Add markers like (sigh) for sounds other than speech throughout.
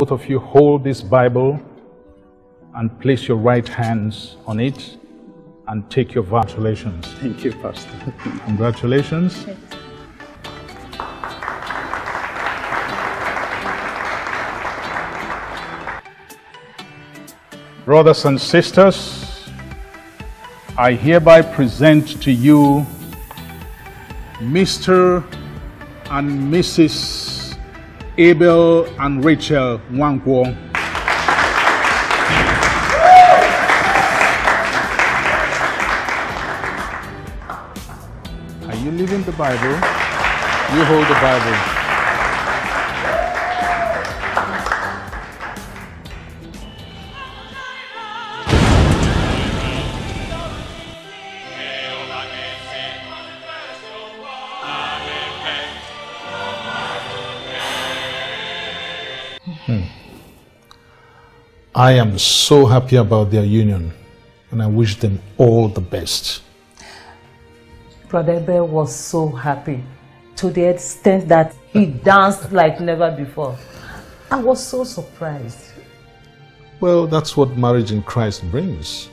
both of you hold this Bible and place your right hands on it and take your congratulations. Thank you, Pastor. Congratulations. Brothers and sisters, I hereby present to you Mr. and Mrs. Abel and Rachel Wangwo. Are you living the Bible? You hold the Bible. I am so happy about their union and I wish them all the best. Brother Abel was so happy to the extent that he (laughs) danced like never before. I was so surprised. Well, that's what marriage in Christ brings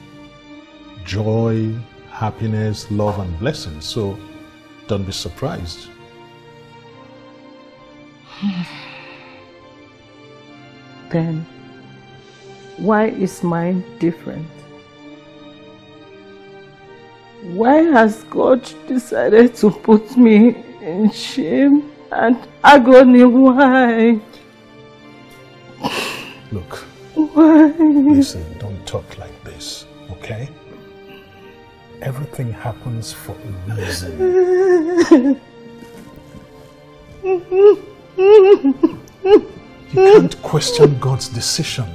joy, happiness, love, and blessings. So don't be surprised. (sighs) Then why is mine different? Why has God decided to put me in shame and agony? Why? Look. Why? Listen, don't talk like this, okay? Everything happens for a reason. you can't question God's decision.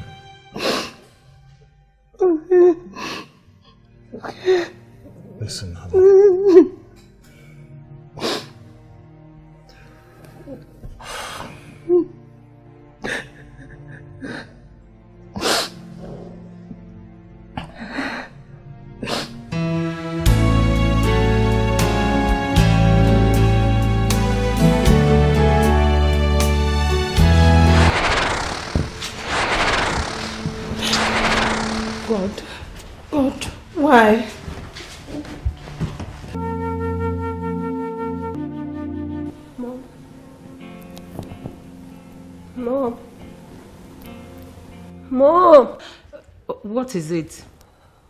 What is it?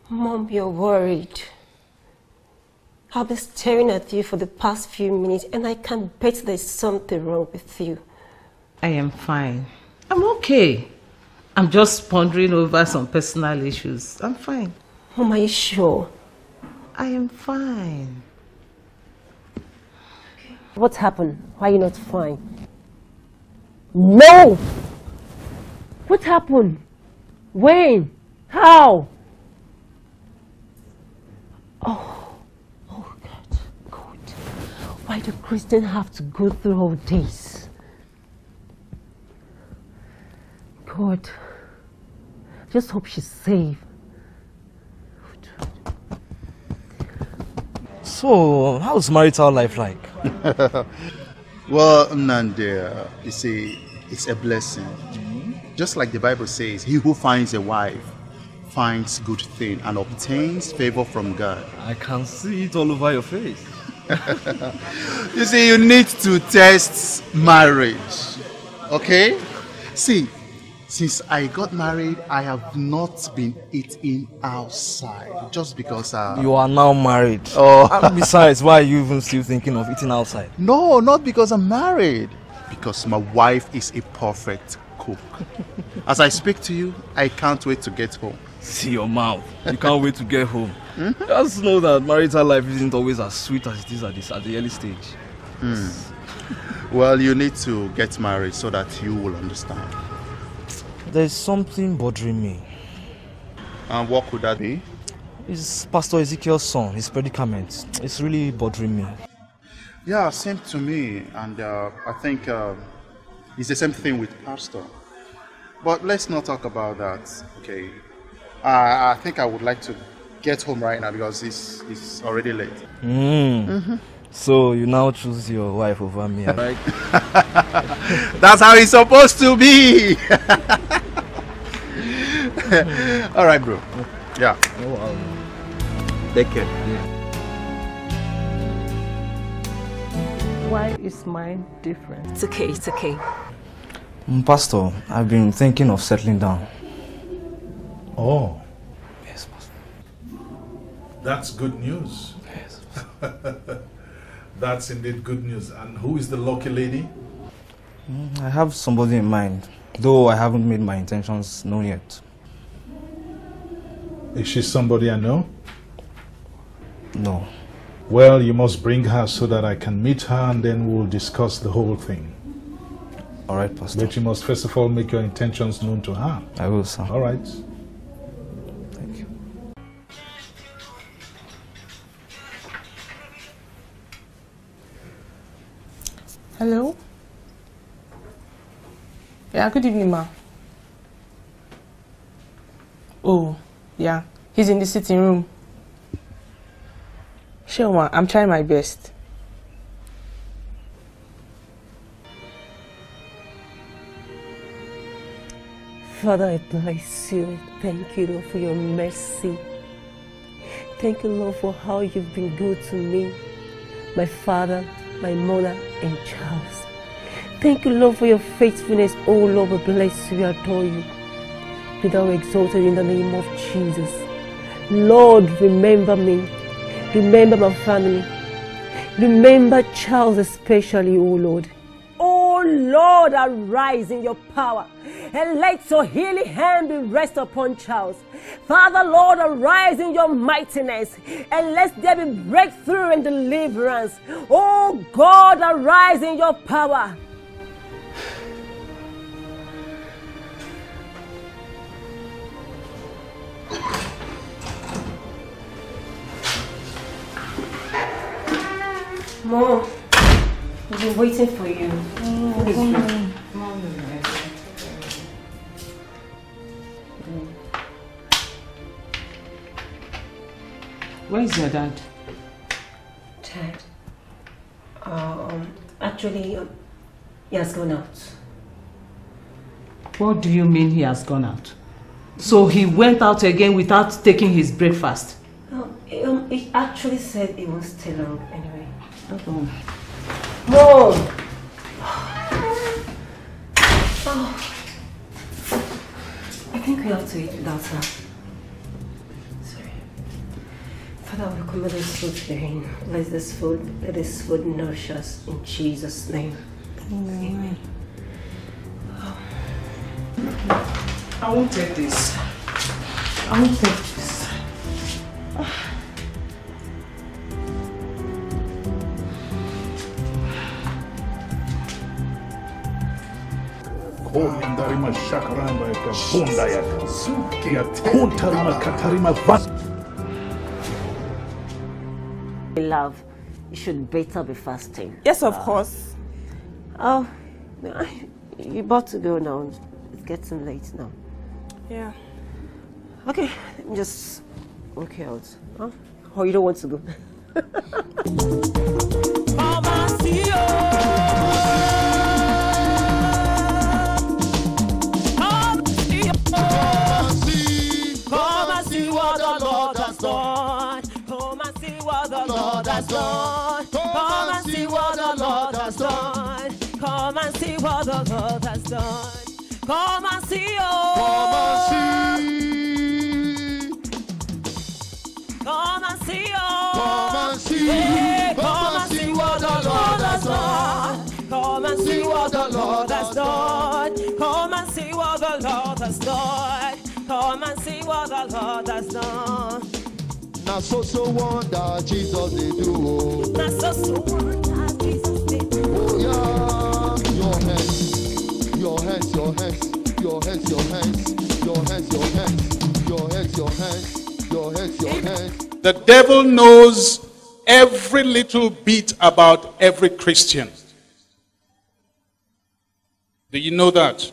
Mom, you're worried. I've been staring at you for the past few minutes and I can bet there's something wrong with you. I am fine. I'm okay. I'm just pondering over some personal issues. I'm fine. Mom, are you sure? I am fine. What happened? Why are you not fine? No! What happened? When? How? Oh, oh God, God. Why do Christians have to go through all this? God, just hope she's safe. So, how's marital life like? (laughs) well, Nande, uh, you see, it's a blessing. Just like the Bible says, he who finds a wife finds good thing and obtains favor from God. I can see it all over your face. (laughs) you see, you need to test marriage. Okay? See, since I got married, I have not been eating outside just because. Uh, You are now married. (laughs) Oh. and besides, why are you even still thinking of eating outside? No, not because I'm married. Because my wife is a perfect cook. As I speak to you, I can't wait to get home. See your mouth. You can't wait to get home. Just know that marital life isn't always as sweet as it is at, this, at the early stage. Hmm. Well, you need to get married so that you will understand. There's something bothering me. And what could that be? It's Pastor Ezekiel's son, his predicament. It's really bothering me. Yeah, same to me. And uh, I think uh, it's the same thing with Pastor. But let's not talk about that, okay? Uh, I think I would like to get home right now because it's, it's already late. Mm. Mhm. So you now choose your wife over me, (laughs) right? That's how it's supposed to be. (laughs) All right, bro. Yeah. Oh, wow. Take care. Why is mine different? It's okay, it's okay. Mm, Pastor, I've been thinking of settling down. Oh, Yes, Pastor. that's good news. Yes. (laughs) That's indeed good news. And who is the lucky lady? Mm, I have somebody in mind, though I haven't made my intentions known yet. Is she somebody I know? No. Well, you must bring her so that I can meet her and then we'll discuss the whole thing. All right, Pastor. But you must first of all make your intentions known to her. I will, sir. All right. Thank you. Hello? Yeah, good evening, ma. Oh, yeah. He's in the sitting room. Sure. I'm trying my best. Father, I bless you. Thank you, Lord, for your mercy. Thank you, Lord, for how you've been good to me, my father, my mother, and Charles. Thank you, Lord, for your faithfulness. Oh, Lord, we bless you, we adore you. Be thou exalted in the name of Jesus. Lord, remember me. Remember my family. Remember Charles especially, oh Lord. Oh Lord, arise in your power and let your healing hand be rest upon Charles. Father, Lord, arise in your mightiness and let there be breakthrough and deliverance. Oh God, arise in your power. Mom, we've been waiting for you. Where is your dad? Dad, um, actually, um, he has gone out. What do you mean he has gone out? So he went out again without taking his breakfast? Um, he, um, he actually said he won't stay long anyway. Oh. Mom! (sighs) Oh. I think we have to eat without her. Sorry. Father, we commit this food to your hand. Let this food, let this food nourish us in Jesus' name. Amen. I won't take this. I won't take this. Kondarima shakaramba yaka bunda yaka. Kontarima katarima vas. Love, you should better be fasting. Yes, of uh, course. Oh, you're about to go now. It's getting late now. Yeah. Okay, let me just walk you out. Huh? Or you don't want to go? (laughs) what the Lord has done. Come and see, oh. Come and see, oh. Come and see. Hey, Come come and and see see what the Lord has done. Come and see what the Lord has done. Come and see what the Lord has done. Come and see what the Lord has done. Now so so wonder Jesus they do. oh. That's just so wonder The devil knows every little bit about every Christian. Do you know that?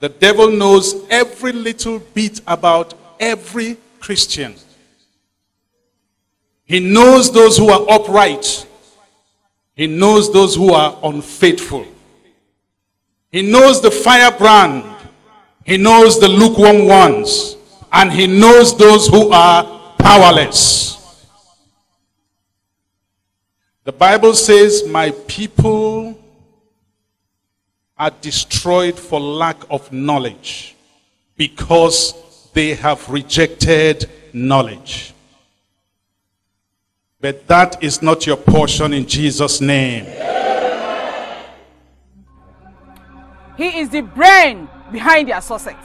The devil knows every little bit about every Christian. He knows those who are upright. He knows those who are unfaithful. He knows the firebrand. He knows the lukewarm ones. And he knows those who are powerless. The Bible says, My people are destroyed for lack of knowledge because they have rejected knowledge. But that is not your portion in Jesus' name. He is the brain behind their success.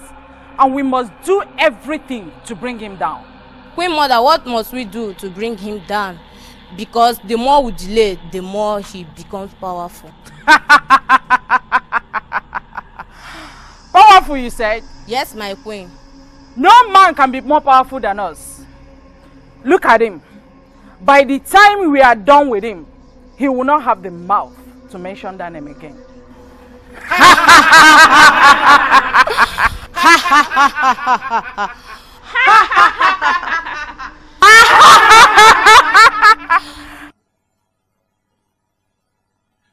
And we must do everything to bring him down. Queen Mother, what must we do to bring him down? Because the more we delay, the more he becomes powerful. (laughs) Powerful, you said? Yes, my queen. No man can be more powerful than us. Look at him. By the time we are done with him, he will not have the mouth to mention that name again.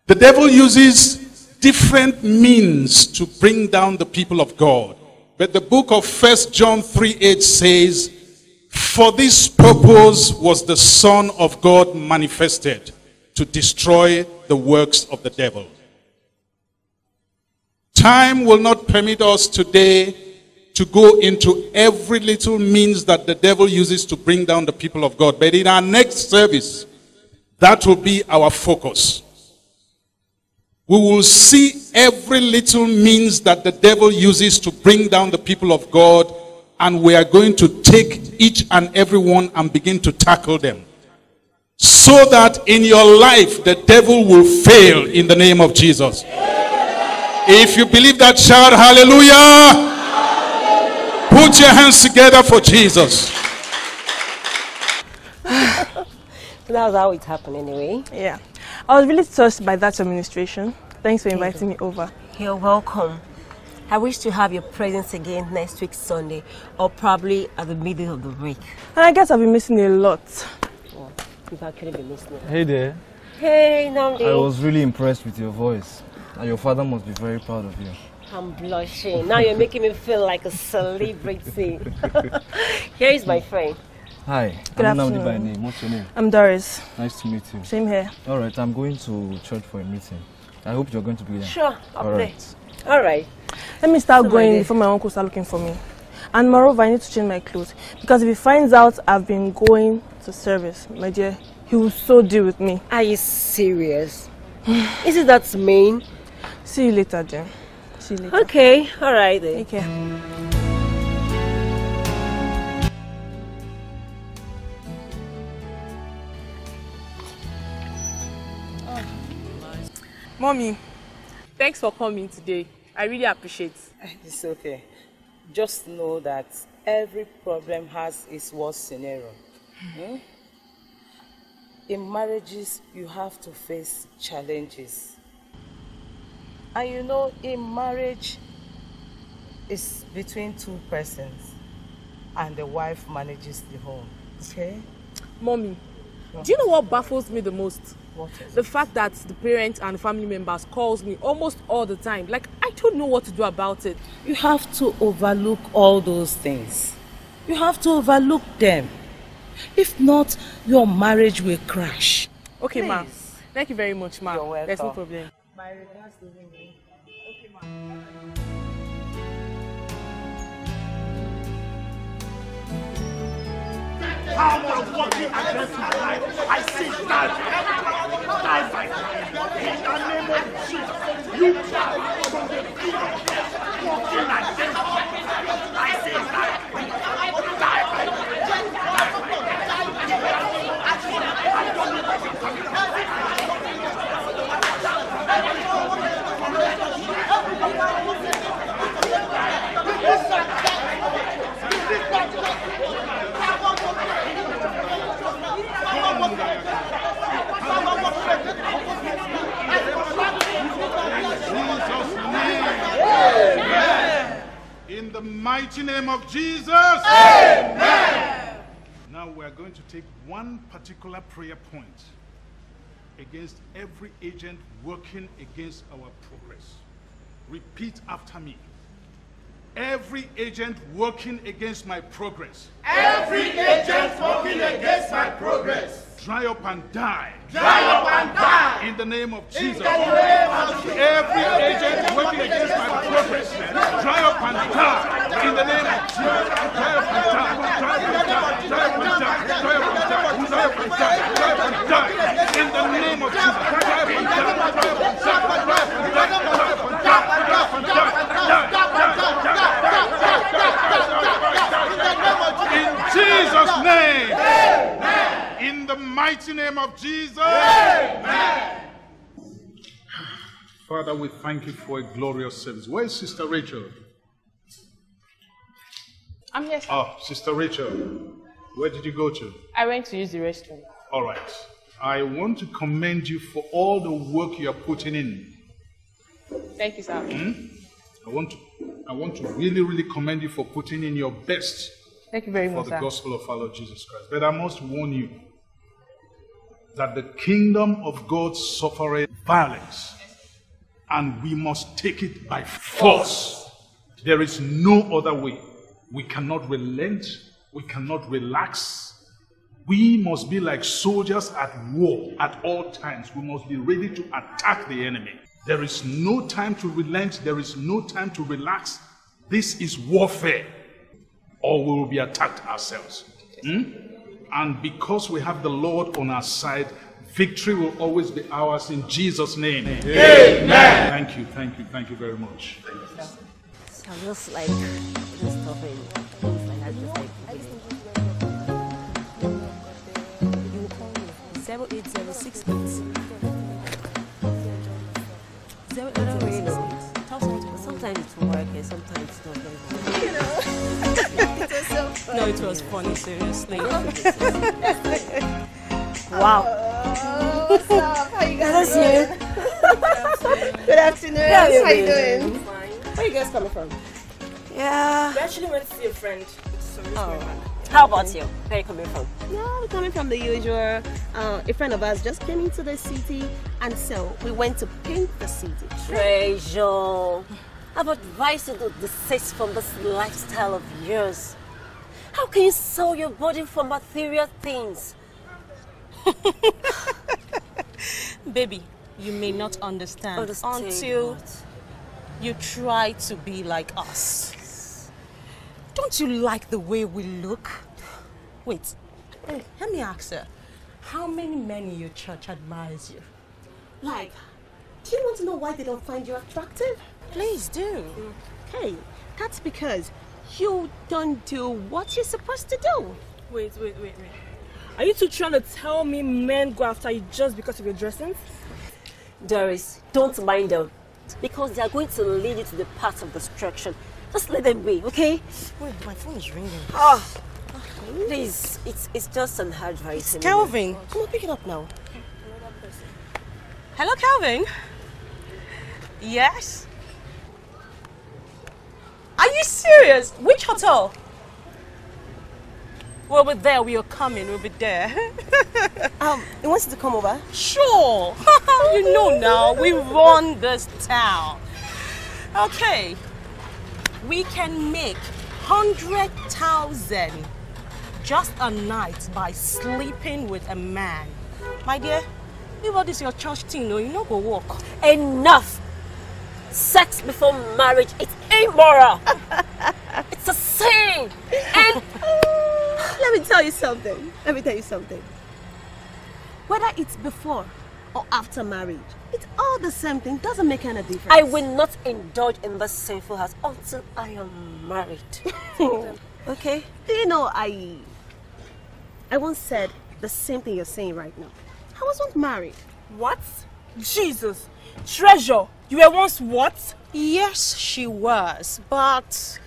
The devil uses different means to bring down the people of God. But the book of First John 3 8 says, For this purpose was the Son of God manifested to destroy the works of the devil. Time will not permit us today to go into every little means that the devil uses to bring down the people of God. But in our next service, that will be our focus. We will see every little means that the devil uses to bring down the people of God, and we are going to take each and every one and begin to tackle them. So that in your life, the devil will fail in the name of Jesus. If you believe that, shout hallelujah. Put your hands together for Jesus. so that was how it happened anyway. Yeah. I was really touched by that administration. Thanks for inviting me over. You're welcome. I wish to have your presence again next week Sunday or probably at the middle of the week. And I guess I've been missing a lot. Well, you've actually been listening. Hey there. Hey, Namdi. I was really impressed with your voice. And your father must be very proud of you. I'm blushing. Now you're making me feel like a celebrity. (laughs) Here is my friend. Hi, Good I'm Namdi by afternoon. name. What's your name? I'm Doris. Nice to meet you. Same here. All right, I'm going to church for a meeting. I hope you're going to be there. Sure, I'll All play. right. All right. Let me start So, going before my uncle start looking for me. And moreover, I need to change my clothes. Because if he finds out I've been going to service, my dear, he will so deal with me. Are you serious? (sighs) Is it that mean? See you later, dear. See you later. Okay, all right then. Take care. Oh. Mommy, thanks for coming today. I really appreciate (laughs) It's okay. Just know that every problem has its worst scenario. Hmm? In marriages, you have to face challenges. And you know, in marriage, it's between two persons, and the wife manages the home. Okay? Mommy, do you know what baffles me the most? The fact that the parents and family members calls me almost all the time. Like, I don't know what to do about it. You have to overlook all those things. You have to overlook them. If not, your marriage will crash. Okay, ma. Thank you very much, ma. You're There's no welcome. problem. My regards to him. Okay, ma. How you're working against my life. I see that. Die fire. In the name of Jesus. You die from the feet of death. Working against me. I see that. Die the mighty name of Jesus. Amen. Now we are going to take one particular prayer point. against every agent working against our progress. Repeat after me. Every agent working against my progress. Every agent working against my progress. Dry up and die. Dry up and die. In the name of Jesus. name of Jesus. Every agent working against my progress. Dry up and die. In the name of Jesus. Dry up and die. Dry up and die. Dry up and die. Dry up and die. Dry up and die. Die. In the name of Jesus. Dry up and die. Dry up and die. Dry up and die. Dry up and die. Dry up and die. In Jesus' name. In the mighty name of Jesus. Amen. Father, we thank you for a glorious service. Where is Sister Rachel? I'm here. sir. Oh, Sister Rachel, where did you go to? I went to use the restroom. All right. I want to commend you for all the work you are putting in. Thank you, sir. Hmm? I want to I want to really, really commend you for putting in your best Thank you very for much, For the sir. gospel of our Lord Jesus Christ. But I must warn you that the kingdom of God suffereth violence, and we must take it by force. There is no other way. We cannot relent, we cannot relax. We must be like soldiers at war at all times. We must be ready to attack the enemy. There is no time to relent, there is no time to relax. This is warfare, or we will be attacked ourselves. Hmm? And because we have the Lord on our side, victory will always be ours in Jesus' name. Amen. Thank you, thank you, thank you very much. So I just like just stopping. Zero eight zero six eight. Zero eight zero six eight. Talk something. Sometimes it will work and sometimes it's not so funny. No, it was funny, seriously. Wow. what's up? How you guys doing? Good afternoon. How you How you doing? doing? Where you guys coming from? Yeah. We actually went to see a friend. Oh. How about you? Where are you coming from? No, we're coming from the usual. Uh, a friend of ours just came into the city, and so we went to paint the city. Treasure. I've advised you to desist from this lifestyle of yours. How can you sell your body for material things? (laughs) Baby, you may not understand, Understand until what? you try to be like us. Don't you like the way we look? Wait, hey, let me ask her. How many men in your church admires you? Like, do you want to know why they don't find you attractive? Please do. Okay, that's because you don't do what you're supposed to do. Wait, wait, wait, wait. Are you two trying to tell me men go after you just because of your dressing? Doris, don't mind them. Because they are going to lead you to the path of destruction. Just let them be, okay? Wait, my phone is ringing. Oh, please, it's, it's just an advice. It's Kelvin. Come on, pick it up now. Hello, Calvin. Yes. Are you serious? Which hotel? Well, be there. We are coming. We'll be there. (laughs) um, he wants you to come over. Sure. (laughs) you know now, we run this town. Okay. We can make hundred thousand just a night by sleeping with a man. My dear, leave all this your church thing, no, you know go walk. Enough! Sex before marriage, it's immoral! (laughs) it's a sin! And Let me tell you something. Let me tell you something. Whether it's before or after marriage, it's all the same thing. Doesn't make any difference. I will not indulge in this sinful house until I am married. (laughs) okay. Do you know I I once said the same thing you're saying right now. I was once married. What? Jesus. Treasure. You were once what? Yes, she was. But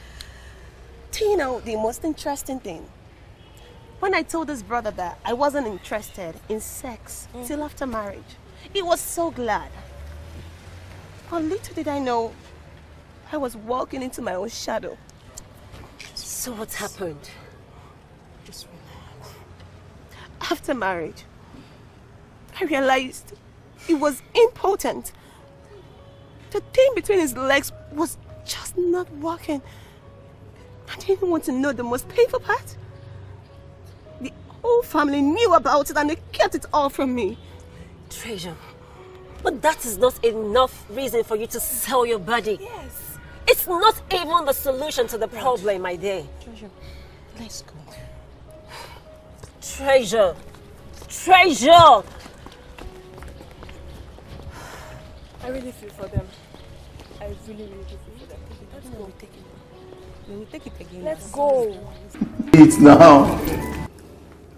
do you know the most interesting thing? When I told this brother that I wasn't interested in sex mm. till after marriage, he was so glad. But little did I know, I was walking into my own shadow. So what happened? Just relax. After marriage, I realized it was important. The thing between his legs was just not working. I didn't want to know the most painful part. The whole family knew about it and they kept it all from me. Treasure. But that is not enough reason for you to sell your body. Yes. It's not even the solution to the problem, my dear. Treasure, let's go. Treasure. Treasure! I really feel for them. I really, really feel for them. Let's go. We take it. We will take it again. Let's go. It's now.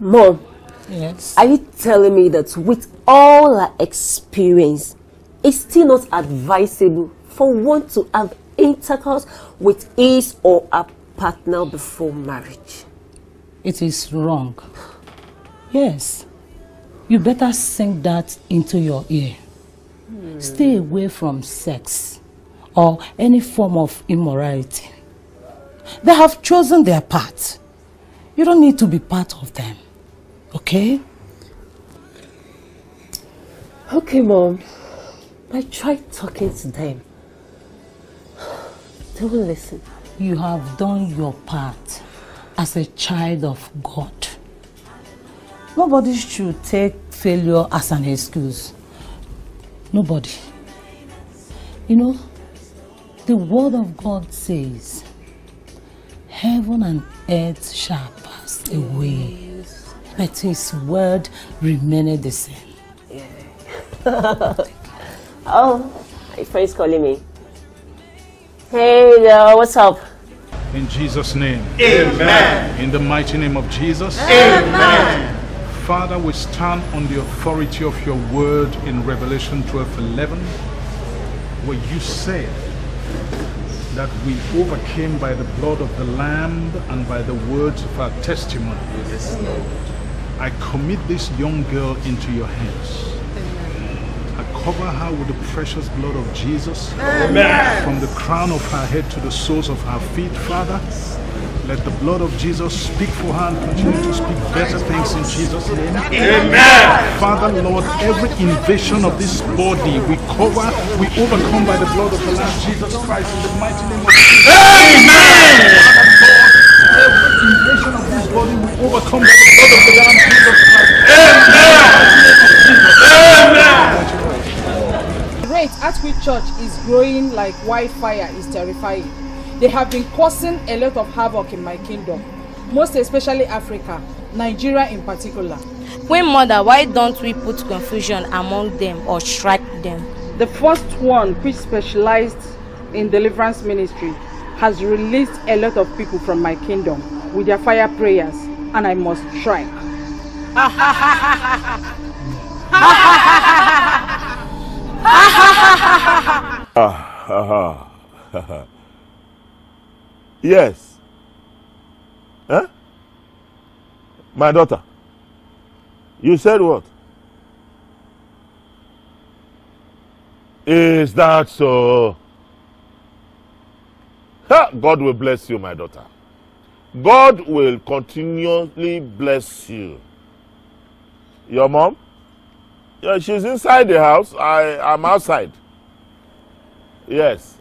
Mom. Yes. Are you telling me that with all our experience, it's still not advisable for one to have intercourse with his or her partner before marriage? It is wrong. Yes. You better sink that into your ear. Stay away from sex or any form of immorality. They have chosen their path. You don't need to be part of them. Okay? Okay, Mom. I tried talking to them. They won't listen. You have done your part as a child of God. Nobody should take failure as an excuse. Nobody. You know, the word of God says, heaven and earth shall pass away, but his word remained the same. (laughs) oh, my friend's calling me. Hey there, what's up? In Jesus' name. Amen. In the mighty name of Jesus. Amen. Father, we stand on the authority of your word in Revelation 12 11, where you said that we overcame by the blood of the Lamb and by the words of our testimony. Yes, Lord. I commit this young girl into your hands. I cover her with the precious blood of Jesus. Amen. From the crown of her head to the soles of her feet, Father. Let the blood of Jesus speak for her and continue to speak better things in Jesus' name. Amen. Father, Lord, every invasion of this body we cover, we overcome by the blood of the Lamb Jesus Christ in the mighty name of Jesus. Amen. Every invasion of this body we overcome by the blood of the Lamb Jesus Christ. The rate at which church is growing like wildfire is terrifying. They have been causing a lot of havoc in my kingdom, most especially Africa, Nigeria in particular. Queen Mother, why don't we put confusion among them or strike them? The first one, which specialized in deliverance ministry, has released a lot of people from my kingdom with their fire prayers, and I must ah, (laughs) yes. Huh? My daughter. You said what? Is that so? God will bless you, my daughter. God will continually bless you. Your mom? Yeah, she's inside the house. I am outside. Yes.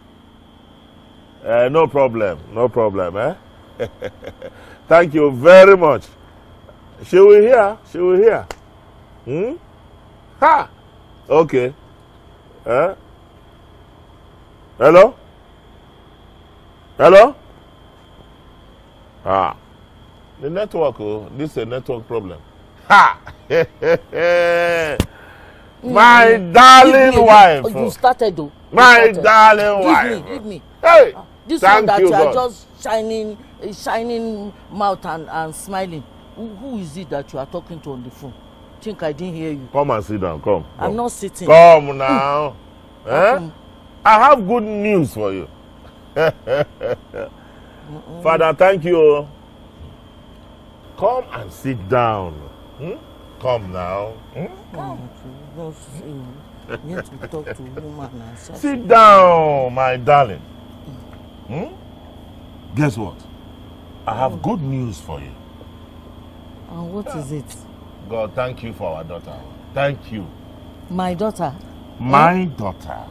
Uh, no problem. No problem, eh? (laughs) Thank you very much. She will hear. She will hear. Hmm? Ha! Okay. Eh? Hello? Hello? Ah. The network, oh, this is a network problem. Ha! (laughs) My darling Give me- wife. Oh, you started though. You My started. darling give wife. me, give me. Hey, Ah, this thank one that you, you are God. just shining, eh, shining mouth and, and smiling. Who, who is it that you are talking to on the phone? Think I didn't hear you. Come and sit down. Come. I'm come. not sitting. Come now. Eh? Come. I have good news for you. (laughs) Father, thank you. Come and sit down. Hmm? Come now. Hmm? Come. Eh, need to talk to woman and Sit down, my darling. Hmm? Guess what? I have good news for you. And what is it? God, thank you for our daughter. Thank you. My daughter. My daughter.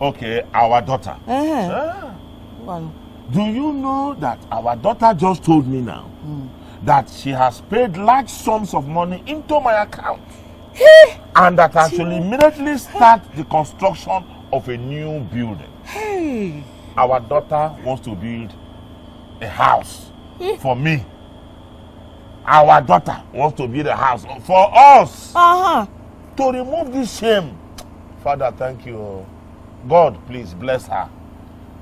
Okay, our daughter. Eh. Ah. One. Do you know that our daughter just told me now that she has paid large sums of money into my account and that I should immediately start the construction of a new building. Hey. Our daughter wants to build a house for me. Our daughter wants to build a house for us Uh-huh. to remove this shame. Father, thank you. God, please bless her.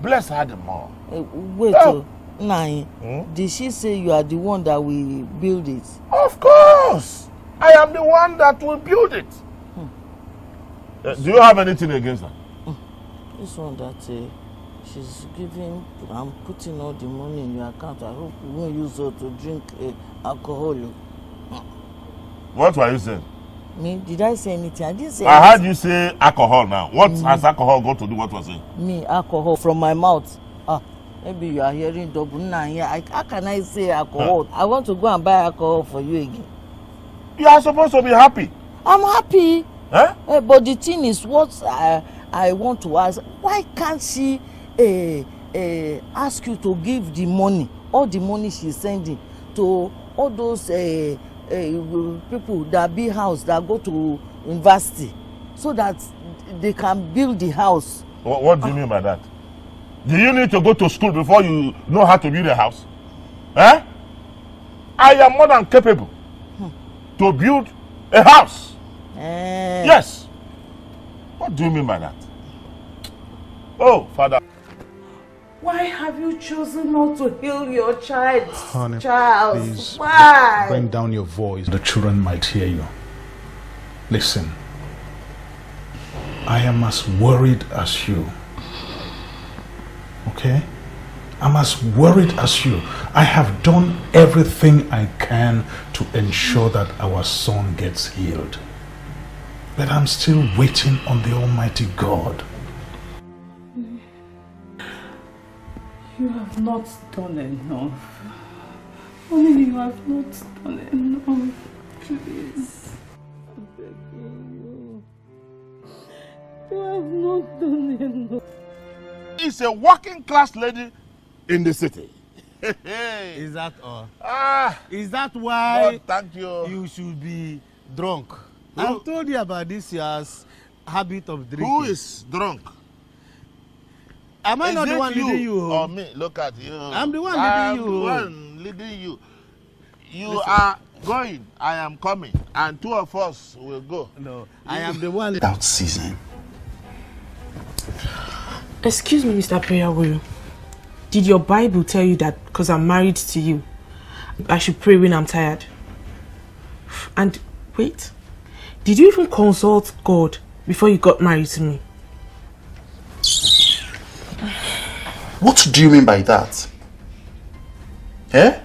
Bless her the more. Wait, Oh. oh. Nai, did she say you are the one that will build it? Of course. I am the one that will build it. Uh, do you have anything against her? This one that uh, she's giving and putting all the money in your account. I hope you won't use her to drink uh, alcohol. oh. What were you saying? Me, did I say anything? I didn't say I heard anything. you say alcohol now. What has alcohol got to do what we're saying? Me, alcohol from my mouth. Ah, maybe you are hearing double nine here. I, how can I say alcohol? I want to go and buy alcohol for you again. You are supposed to be happy. I'm happy. Huh? Eh, but the thing is, what I, I want to ask, why can't she uh, uh, ask you to give the money, all the money she's sending to all those uh, uh, people that build house, that go to university, so that they can build the house? What, what do you mean by that? Do you need to go to school before you know how to build a house? Eh? I am more than capable to build a house. Eh. Yes. What do you mean by that? Oh, Father. Why have you chosen not to heal your child? Honey, child? please Why? bring down your voice. The children might hear you. Listen, I am as worried as you. Okay? I'm as worried as you. I have done everything I can to ensure that our son gets healed. But I'm still waiting on the Almighty God. You have not done enough. Only you have not done enough. Please. I'm begging you. You have not done enough. Is a working class lady in the city. (laughs) Is that all? Ah, Is that why God, thank you. you should be drunk? I've told you about this year's habit of drinking. Who is drunk? Am I Is not the one leading you? Or me? Look at you. I'm the one leading I'm you. the one leading you. You Listen. are going. I am coming. And two of us will go. No, I am the one. Out season. Excuse me, Mr. Prayer Will. Did your Bible tell you that because I'm married to you, I should pray when I'm tired? And wait, did you even consult God before you got married to me? What do you mean by that? Eh?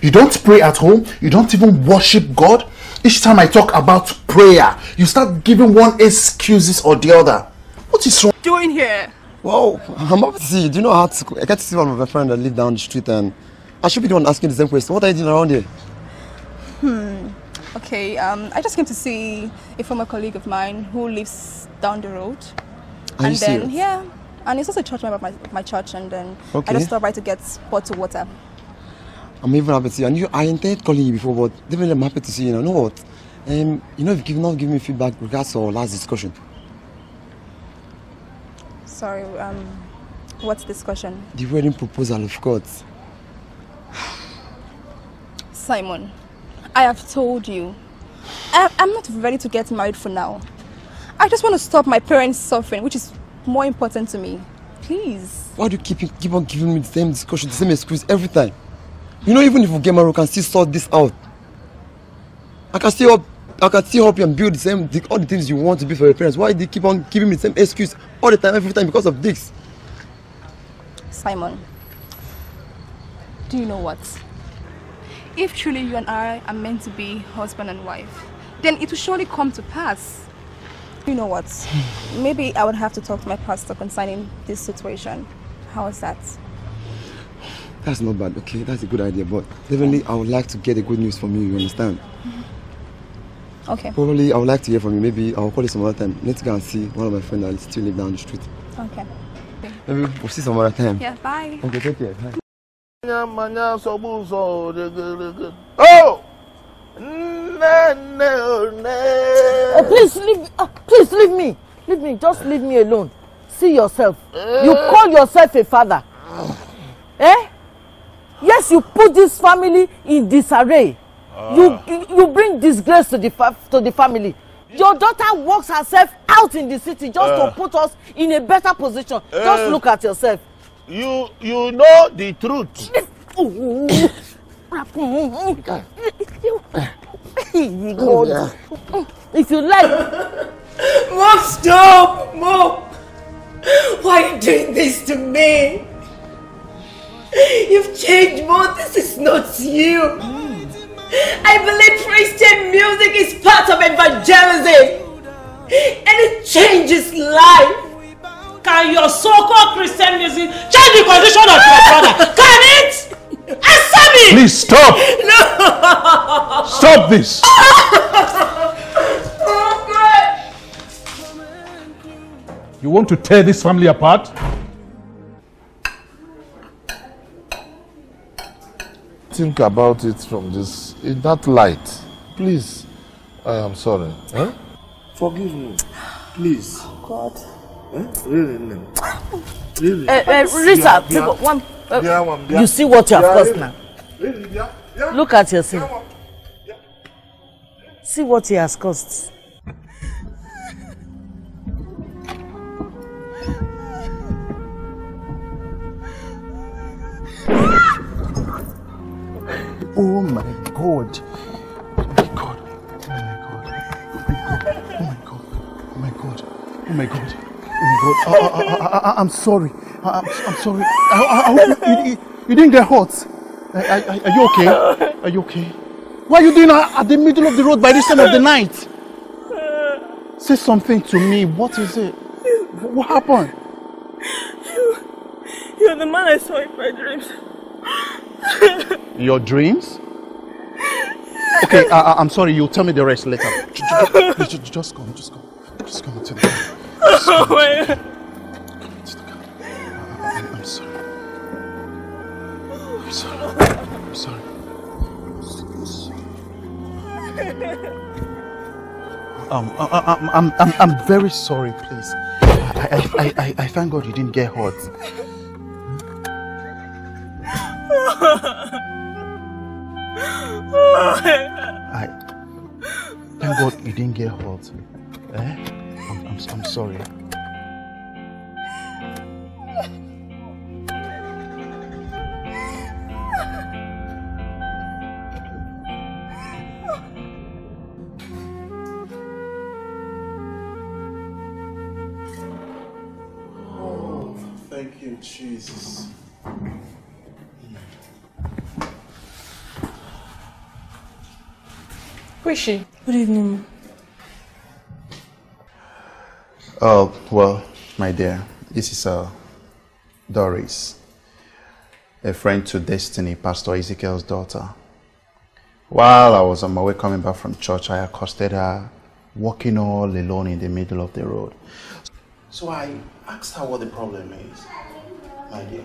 You don't pray at home, you don't even worship God. Each time I talk about prayer, you start giving one excuses or the other. What is wrong? doing here? Well, I'm happy to see you. Do you know how to, I get to see one of my friends that live down the street and I should be the one asking the same question. What are you doing around here? Hmm. Okay, um, I just came to see a former colleague of mine who lives down the road. Are and then, serious? yeah, and he's also a church member of my, my church, and then Okay. I just stopped by to get bottled water. I'm even happy to see you. And you, I intended calling you before, but definitely I'm happy to see you now. You know what? Um, you know, if you've not given me feedback regards to our last discussion. Sorry, um, what's discussion? The wedding proposal, of course. Simon, I have told you, I, I'm not ready to get married for now. I just want to stop my parents' suffering, which is more important to me. Please. Why do you keep keep on giving me the same discussion, the same excuse every time? You know, even if we get married, we can still sort this out. I can still I can still help you and build the same, the, all the things you want to be for your parents. Why do you keep on giving me the same excuse all the time, every time because of this? Simon, do you know what? If truly you and I are meant to be husband and wife, then it will surely come to pass. You know what? (sighs) Maybe I would have to talk to my pastor concerning this situation. How is that? That's not bad, okay? That's a good idea, but definitely I would like to get the good news from you, you understand? Okay. Probably I would like to hear from you. Maybe I'll call you some other time. Let's go and see one of my friends that still live down the street. Okay. Maybe we'll see some other time. Yeah, bye. Okay, take care. Bye. Manya sọgbụ nsọ regerege. Oh! Nne nne nne. Oh, please leave. Uh, please leave me. Leave me. Just leave me alone. See yourself. You call yourself a father. Eh? Yes, you put this family in disarray. You, you you bring disgrace to the fa to the family. Your daughter works herself out in the city just Uh. to put us in a better position. Uh. Just look at yourself. You you know the truth. If you like. Mom, stop! Mom! Why are you doing this to me? You've changed, Mom. This is not you. I believe Christian music is part of evangelism. And it changes life. Can your so-called Christian music change the condition of your brother? Can it? Answer me! Please stop! No! Stop this! (laughs) Oh, God! You want to tear this family apart? Think about it from this in that light. Please. I am sorry. Huh? Forgive me. Please. God. Huh? Really, really. Really. Uh, uh, Rita, Bia, people, one, uh, one, Bia. you see what you have Bia, caused really. now. Really, Bia. Look at yourself. See what he has caused. Oh my God. Oh my God. Oh my God. Oh my God. Oh my God. Oh my God. Oh my God. I, I, I'm sorry. I, I'm, I'm sorry. I, I, I hope you, you, you didn't get hurt. Are, are, are you okay? Are you okay? What are you doing at at the middle of the road by this time of the night? Say something to me. What is it? What happened? You, You're the man I saw in my dreams. (laughs) Your dreams? Okay, I, I- I'm sorry. You'll tell me the rest later. J- j- j- j- Just come, just come. Just come to the Just come (laughs) to the- I'm, I'm sorry. I'm sorry. I'm sorry. Um, I, I, I'm, I'm, I'm, I'm very sorry, please. I, I, I, I, I thank God you didn't get hurt. Didn't get hurt. Eh? I'm, I'm, I'm sorry. Oh, thank you, Jesus. Who is she? Good evening. Oh, well, my dear, this is uh, Doris, a friend to Destiny, Pastor Ezekiel's daughter. While I was on my way coming back from church, I accosted her, walking all alone in the middle of the road. So I asked her what the problem is, my dear.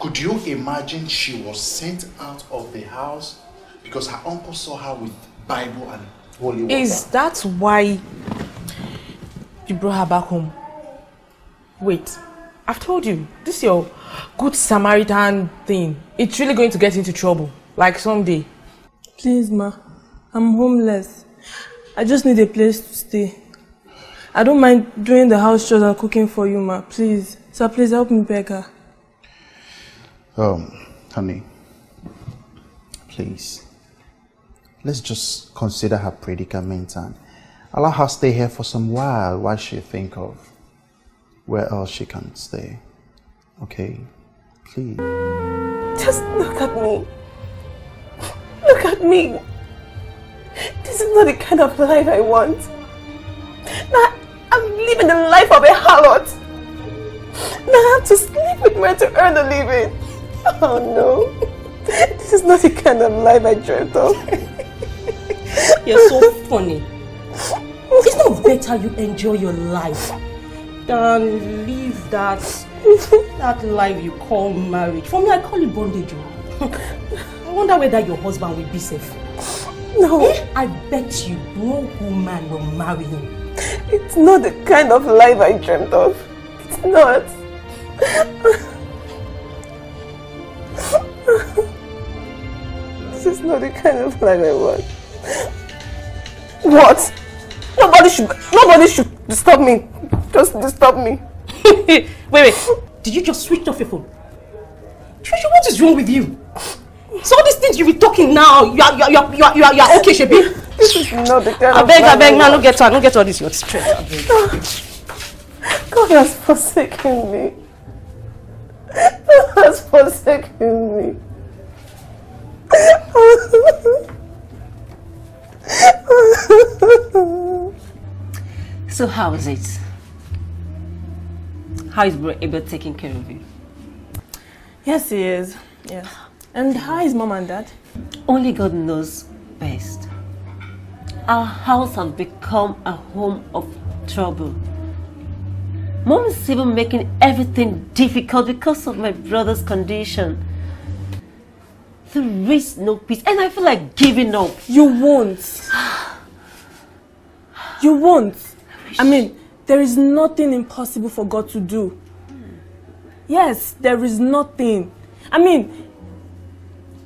Could you imagine she was sent out of the house because her uncle saw her with Bible and holy water? Is that why you brought her back home? Wait, I've told you, this your good Samaritan thing. It's really going to get into trouble. Like someday. Please, ma. I'm homeless. I just need a place to stay. I don't mind doing the house chores and cooking for you, ma. Please. Sir, please help me beg her. Um, honey, please. Let's just consider her predicament and allow her stay here for some while while she think of where else she can stay. Okay? Please. Just look at me. Look at me. This is not the kind of life I want. Now, I'm living the life of a harlot. Now I have to sleep with men to earn a living. Oh no. This is not the kind of life I dreamt of. You're so (laughs) funny. It's not better you enjoy your life than live that (laughs) that life you call marriage. For me, I call it bondage. I wonder whether your husband will be safe. No. Eh? I bet you no woman will marry him. It's not the kind of life I dreamt of. It's not. this is not the kind of life I want. What? Nobody should nobody should disturb me. Just disturb me. (laughs) wait, wait. Did you just switch off your phone? Trisha, what is wrong with you? So all these things you be talking now, you are, you are, you are, you are, you are, you are okay, Shebi? This is not the kind I of beg, I beg, now don't get all, don't get all this your stress. I beg. (sighs) God has forsaken me. God has forsaken me. (laughs) So how is it? How is bro Abel taking care of you? Yes, he is. Yes. And how is mom and dad? Only God knows best. Our house has become a home of trouble. Mom is even making everything difficult because of my brother's condition. There is no peace, and I feel like giving up. You won't. You won't. I mean, there is nothing impossible for God to do. Yes, there is nothing. I mean,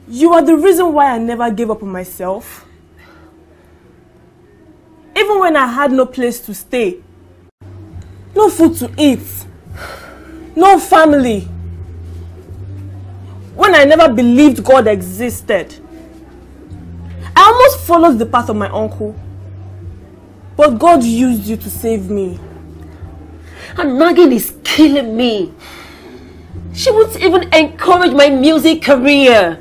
you are the reason why I never gave up on myself. Even when I had no place to stay, no food to eat, no family, when I never believed God existed, I almost followed the path of my uncle. But God used you to save me. And nagging is killing me. She won't even encourage my music career.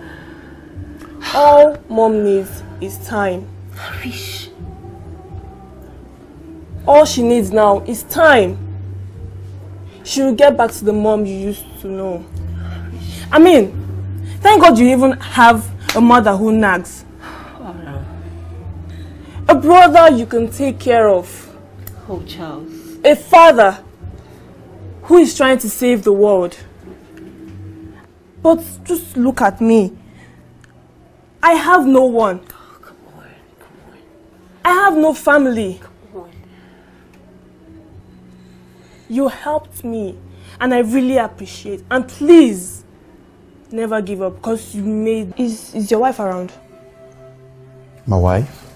All mom needs is time. Harish. All she needs now is time. She will get back to the mom you used to know. I mean, thank God you even have a mother who nags. A brother you can take care of. Oh, Charles. A father who is trying to save the world. But just look at me. I have no one. I have no family. You helped me and I really appreciate. And please, never give up because you made... Is, is your wife around? My wife?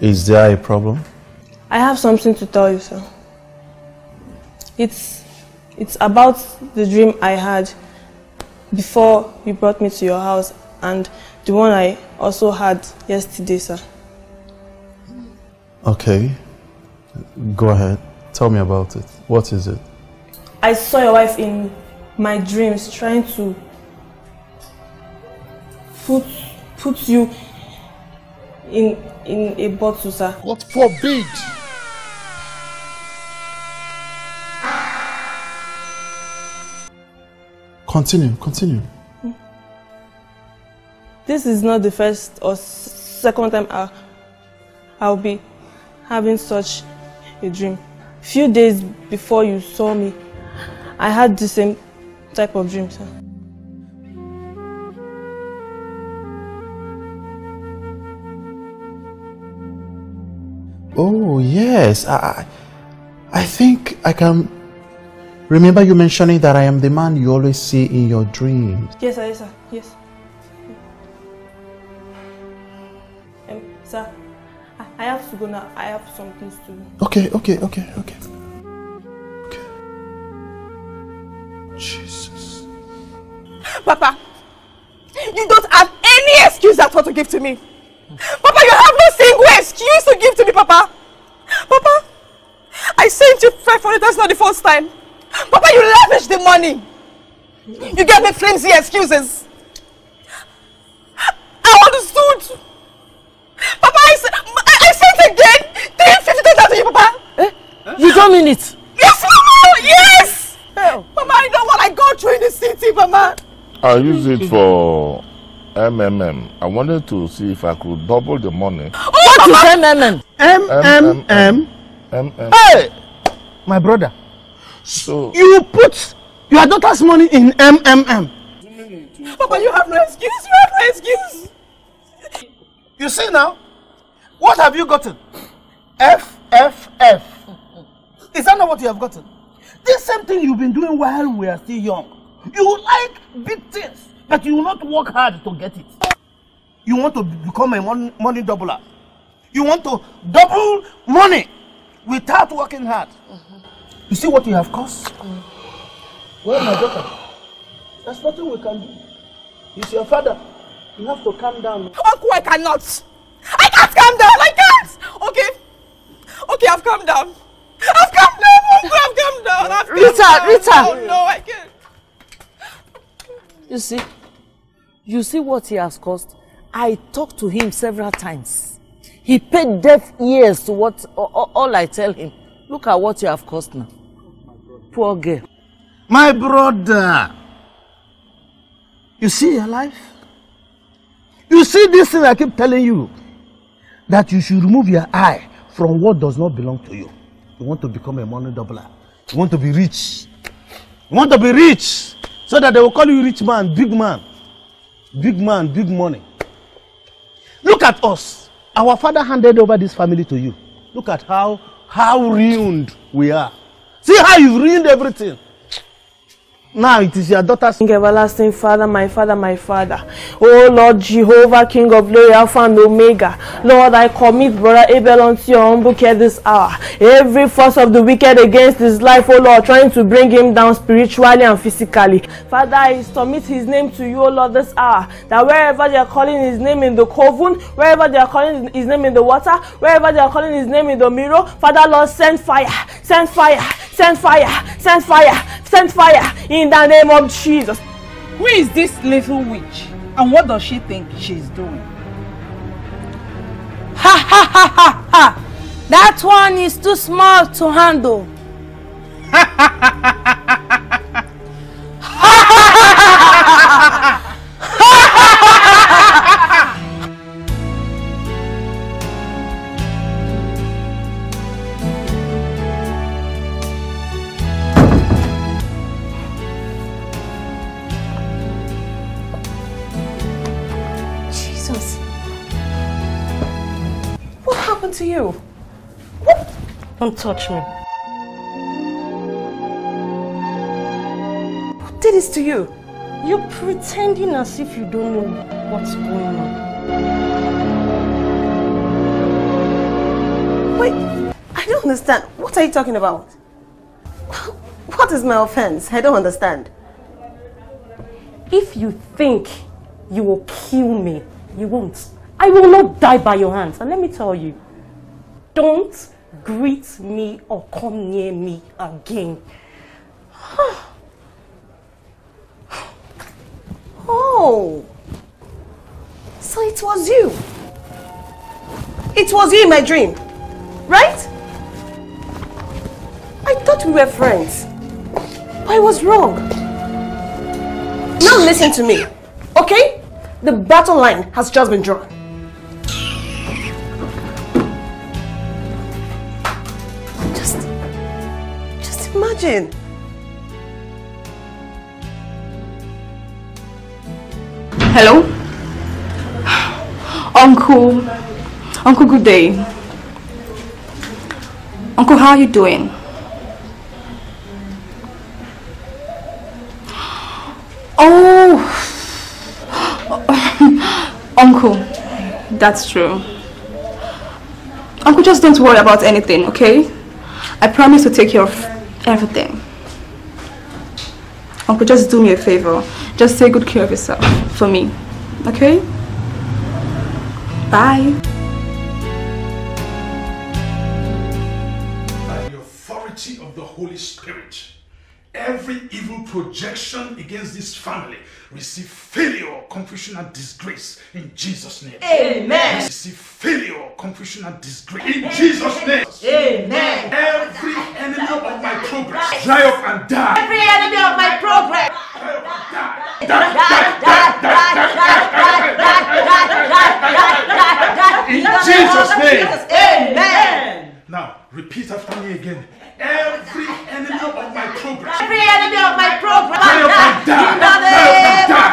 Is there a problem? I have something to tell you, sir. It's, it's about the dream I had before you brought me to your house and the one I also had yesterday, sir. Okay. Go ahead. Tell me about it. What is it? I saw your wife in my dreams trying to put put you in in a bottle, sir. What forbid? Continue, continue. This is not the first or second time I, I'll be having such a dream. Few days before you saw me, I had the same type of dream, sir. Oh, yes. I, I I think I can remember you mentioning that I am the man you always see in your dreams. Yes, sir, yes, sir, yes. Um, sir, I, I have to go now. I have some things to do. Okay, okay, okay, okay. Jesus. Papa, you don't have any excuse at all to give to me. Papa, you have no single excuse to give to me, Papa. Papa, I sent you 500, that's not the first time. Papa, you lavished the money. You gave me flimsy excuses. I understood. Papa, I, s- I, I sent again 350,000 to you, Papa. Eh? You don't mean it. Yes, Mama, yes. Mama, I know what I go through in the city, Mama. I use it for MMM. I wanted to see if I could double the money. What is MMM? MMM. MM. Hey, my brother. So You put your daughter's money in MMM. Papa, you have no excuse. You have no excuse. You see now? What have you gotten? FFF. Is that not what you have gotten? This same thing you've been doing while we are still young. You like big things, but you will not work hard to get it. You want to become a mon- money doubler. You want to double money without working hard. You see what you have cost? Well, my daughter, there's nothing we can do. He's your father. You have to calm down. Uncle, I cannot. I can't calm down. I can't. Okay. Okay, I've calmed down. I've calmed down. Uncle, I've calmed down. I've calmed Rita, down. Rita. Oh, no, I can't. You see, you see what he has cost. I talked to him several times. He paid deaf ears to what all, all I tell him. Look at what you have cost now. Poor girl. My brother, you see your life? You see this thing I keep telling you that you should remove your eye from what does not belong to you. You want to become a money doubler. You want to be rich. You want to be rich so that they will call you rich man, big man. Big man, big money. Look at us. Our father handed over this family to you. Look at how how ruined we are. See how you've ruined everything. Now it is your daughter's. King everlasting Father, my Father, my Father. Oh Lord Jehovah, King of glory, Alpha and Omega. Lord, I commit brother Abel unto your humble care this hour. Every force of the wicked against his life, oh Lord, trying to bring him down spiritually and physically. Father, I submit his name to you, oh Lord, this hour. That wherever they are calling his name in the coven, wherever they are calling his name in the water, wherever they are calling his name in the mirror, Father, Lord, send fire, send fire, send fire, send fire, send fire in the name of Jesus. Who is this little witch? And what does she think she's doing? Ha ha ha ha ha! That one is too small to handle. Jesus. (laughs) to you? Don't touch me. Who did this to you? You're pretending as if you don't know what's going on. Wait, I don't understand. What are you talking about? What is my offense? I don't understand. If you think you will kill me, you won't. I will not die by your hands. And let me tell you, don't greet me or come near me again. (sighs) Oh. So it was you. It was you in my dream. Right? I thought we were friends. I was wrong. Now listen to me. Okay? The battle line has just been drawn. Hello? Uncle. Uncle, good day. Uncle, how are you doing? Oh! (gasps) Uncle, that's true. Uncle, just don't worry about anything, okay? I promise to take care of everything. Uncle, just do me a favor. Just take good care of yourself for me, okay? Bye. by the authority of the Holy Spirit, every evil projection against this family Receive failure, confusion, and disgrace in Jesus' name. Amen. Receive failure, confusion, and disgrace in Amen. Jesus' name. Amen. Every enemy of my progress, dry up and die. Every enemy of my progress, dry up and die. In Jesus' name. Amen. Now, repeat after me again. Every enemy of my progress. Every enemy of my progress. Dry up and die.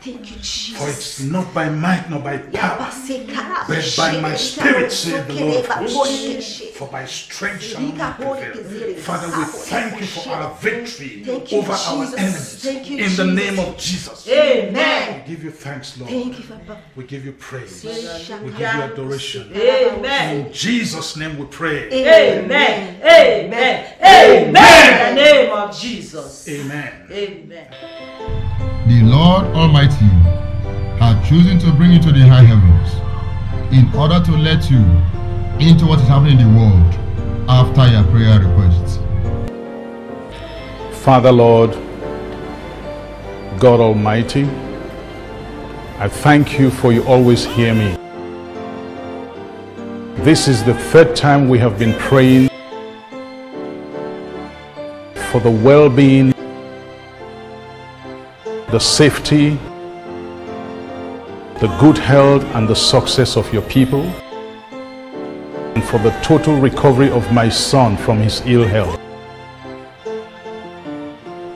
Thank you, Jesus. For it's not by might nor by power, but by my spirit, said the Lord of hosts. For by strength shall not prevail. Father, we thank you for our victory you, over our enemies. Thank you, In the name of Jesus. Amen. We give you thanks, Lord. Thank you, Papa. We give you praise. We give you adoration. Amen. In Jesus' name we pray. Amen. Amen. Amen. In the name of Jesus. Amen. Amen. Lord Almighty had chosen to bring you to the high heavens in order to let you into what is happening in the world after your prayer requests. Father, Lord, God Almighty, I thank you for you always hear me. This is the third time we have been praying for the well being, the safety, the good health, and the success of your people, and for the total recovery of my son from his ill health.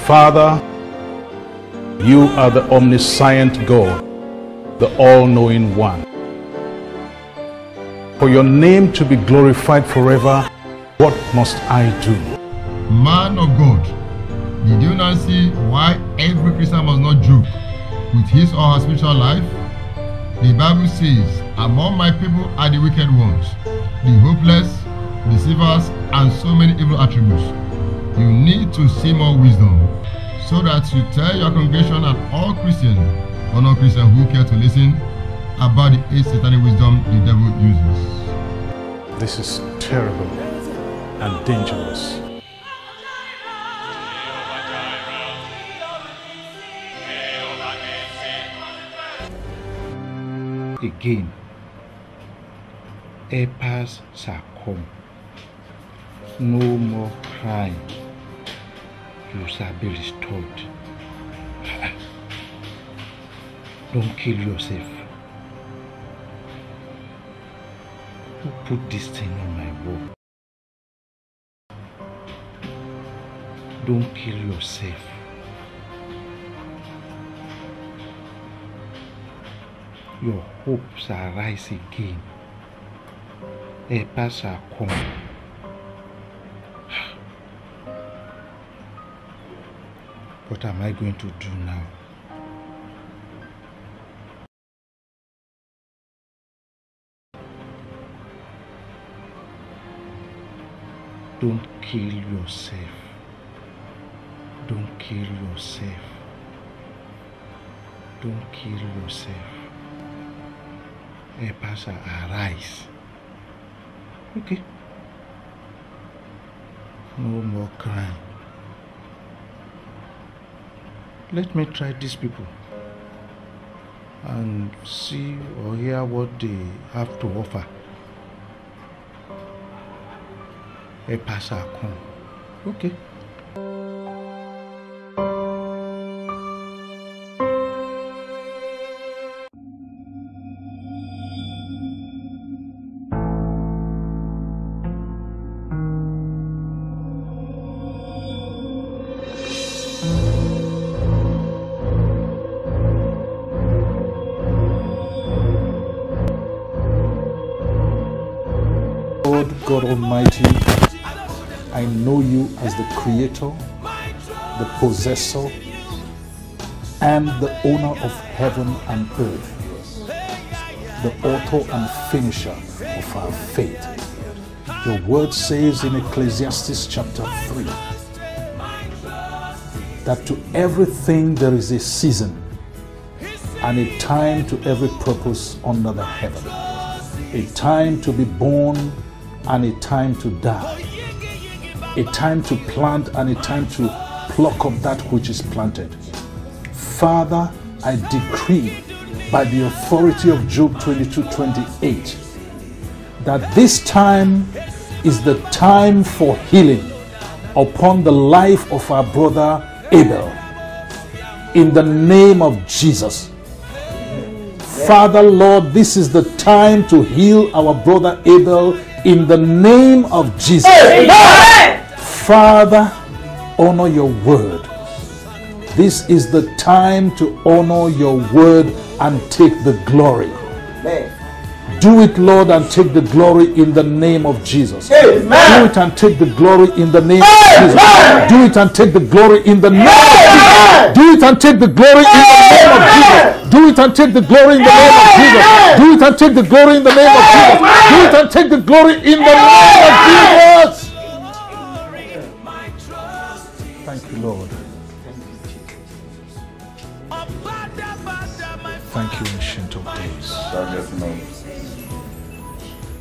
Father, you are the omniscient God, the all knowing one. For your name to be glorified forever, what must I do? Man of God, did you not see why every Christian must not joke with his or her spiritual life? The Bible says, Among my people are the wicked ones, the hopeless, deceivers, and so many evil attributes. You need to see more wisdom so that you tell your congregation and all Christians or non Christians who care to listen about the eight satanic wisdom the devil uses. This is terrible and dangerous. Again. Helpers shall come. No more crying. You shall be restored. (laughs) Don't kill yourself. Who put this thing on my wall? Don't kill yourself. Your hope shall rise again. Helpers shall come. What am I going to do now? Don't kill yourself. Don't kill yourself. Don't kill yourself. Helpers shall arise. Okay. No more crying. Let me try these people and see or hear what they have to offer. Helpers shall come. Okay. Creator, the possessor, and the owner of heaven and earth, the author and finisher of our faith. Your word says in Ecclesiastes chapter 3 that to everything there is a season and a time to every purpose under the heaven, a time to be born and a time to die, a time to plant and a time to pluck up that which is planted. Father, I decree by the authority of Job 22 28 that this time is the time for healing upon the life of our brother Abel. In the name of Jesus. Father, Lord, this is the time to heal our brother Abel in the name of Jesus. Father, honor your word. This is the time to honor your word and take the glory. Do it, Lord, and take the glory in the name of Jesus. Amen. Do it and take the glory in the name of Jesus. Do it and take the glory in the name of Jesus. Do it and take the glory in the name of Jesus. Do it and take the glory in the name of Jesus. Do it and take the glory in the name of Jesus. Do it and take the glory in the name of Jesus. Thank you, Ancient of Days.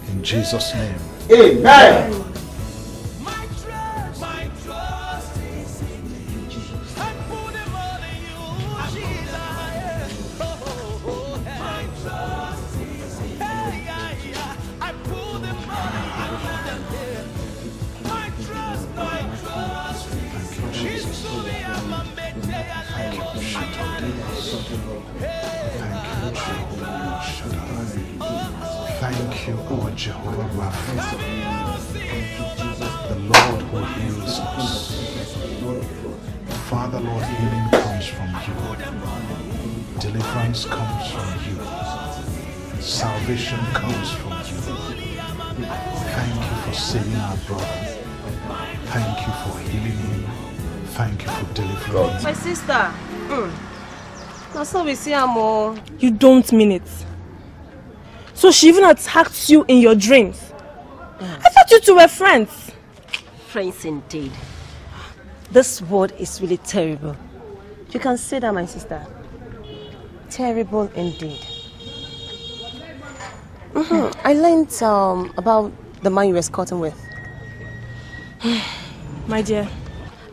In Jesus' name. Amen. Jehovah Rapha, the Lord who heals us. Father, Lord, healing comes from you. Deliverance comes from you. Salvation comes from you. Thank you for saving our brother. Thank you for healing him. Thank you for delivering him. My sister. Mm. Now so we see am o. You don't mean it. So she even attacked you in your dreams. I thought you two were friends. Friends indeed. This word is really terrible. You can say that, my sister. Terrible indeed. Mhm. I learned um, about the man you were escorting with. (sighs) My dear,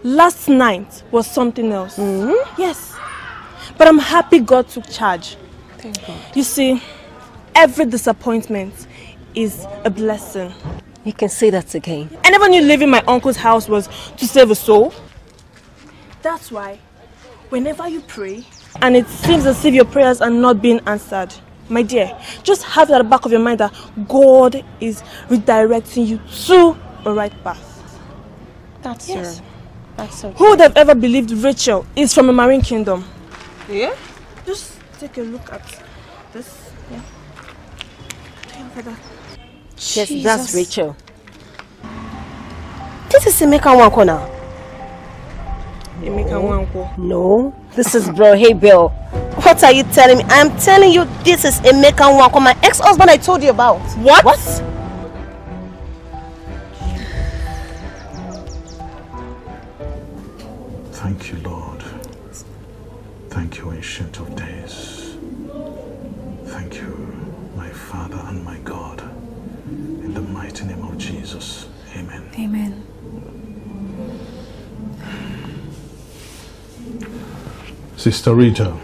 last night was something else. Yes. But I'm happy God took charge. Thank God. You see, every disappointment is a blessing. You can say that again. I never knew leaving my uncle's house was to save a soul. That's why, whenever you pray, and it seems as if your prayers are not being answered, my dear, just have it at the back of your mind that God is redirecting you to a right path. That's yes. true. That's so Who would have ever believed Rachel is from a marine kingdom? Yeah? Just take a look at this. Yeah. Look at that. Yes, that's Rachel. This is Emeka Nwankwo now. Emeka Nwankwo. No, this is bro. Hey, Bill. What are you telling me? I'm telling you, this is Emeka Nwankwo, my ex-husband I told you about. What? What? Thank you, Lord. Thank you, Ancient of Days. Thank you, my Father and my God. In the mighty name of Jesus. Amen. Amen. Sister Rita,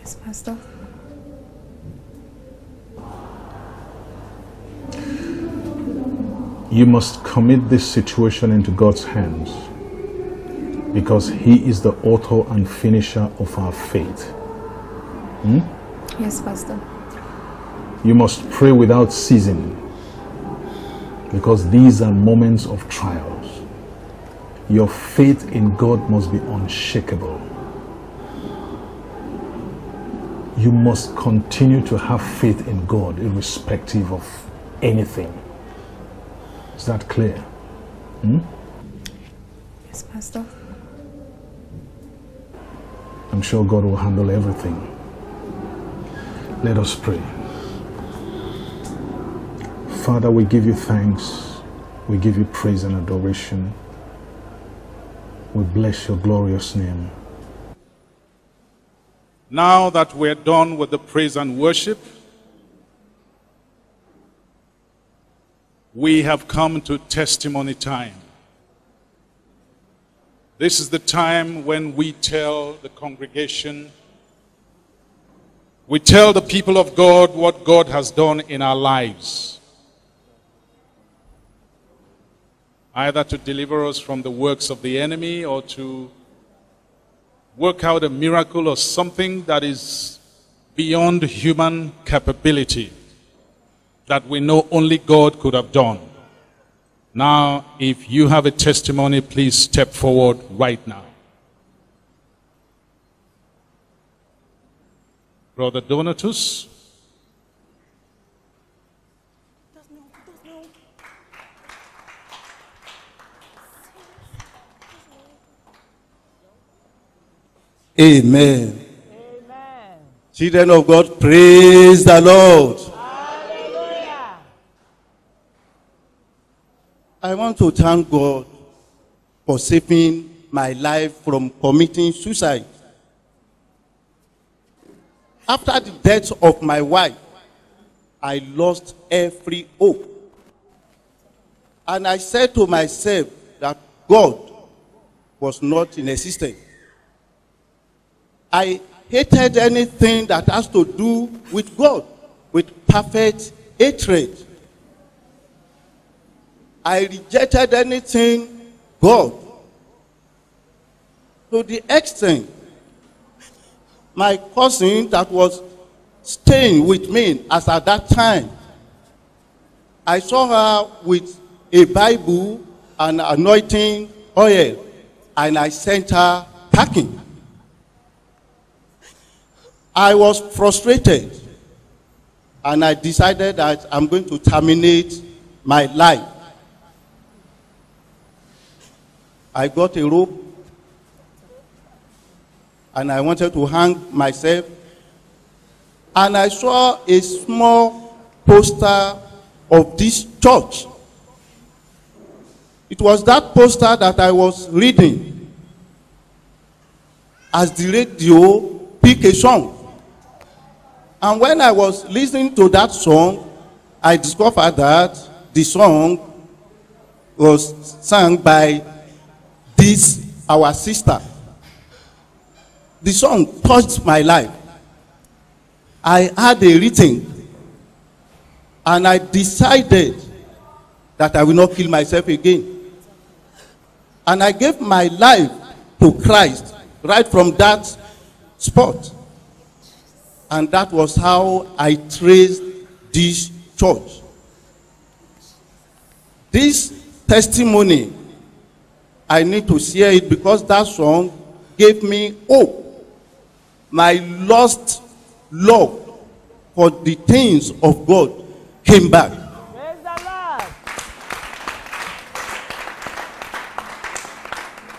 Yes, Pastor. you must commit this situation into God's hands because He is the author and finisher of our faith. Hmm? Yes, Pastor. You must pray without ceasing because these are moments of trials. Your faith in God must be unshakable. You must continue to have faith in God irrespective of anything. Is that clear? Hmm? Yes, Pastor. I'm sure God will handle everything. Let us pray. Father, we give you thanks. We give you praise and adoration. We bless your glorious name. Now that we're done with the praise and worship, we have come to testimony time. This is the time when we tell the congregation, we tell the people of God what God has done in our lives. Either to deliver us from the works of the enemy or to work out a miracle or something that is beyond human capability that we know only God could have done. Now, if you have a testimony, please step forward right now. Brother Donatus. Amen. Children of God, praise the Lord. I want to thank God for saving my life from committing suicide. After the death of my wife, I lost every hope. And I said to myself that God was not in existence. I hated anything that has to do with God, with perfect hatred. I rejected anything God. To the extent, my cousin that was staying with me as at that time, I saw her with a Bible and anointing oil, and I sent her packing. I was frustrated, and I decided that I'm going to terminate my life. I got a rope and I wanted to hang myself. And I saw a small poster of this church. It was that poster that I was reading as the radio picked a song. And when I was listening to that song, I discovered that the song was sung by this our sister. The song touched my life. I had a written and I decided that I will not kill myself again. And I gave my life to Christ right from that spot. And that was how I traced this church. This testimony I need to share it because that song gave me hope. My lost love for the things of God came back.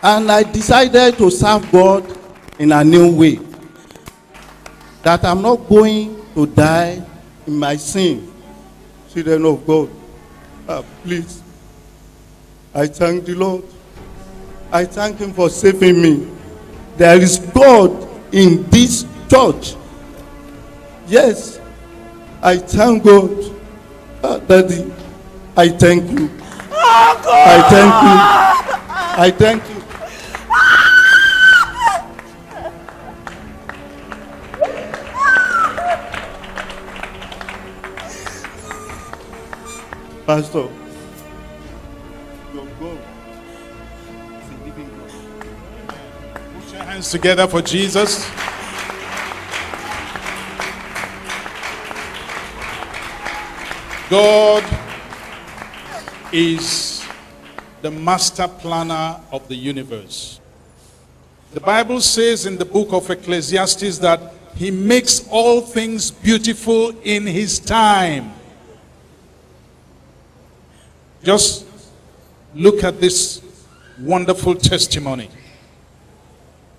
And I decided to serve God in a new way. That I'm not going to die in my sin. Children of God, uh, please. I thank the Lord. I thank him for saving me. There is God in this church. Yes, I thank God. Uh, Daddy, I thank you. I thank you. I thank you. Pastor, your God is a living God. Put your hands together for Jesus. God is the master planner of the universe. The Bible says in the book of Ecclesiastes that he makes all things beautiful in his time. Just look at this wonderful testimony.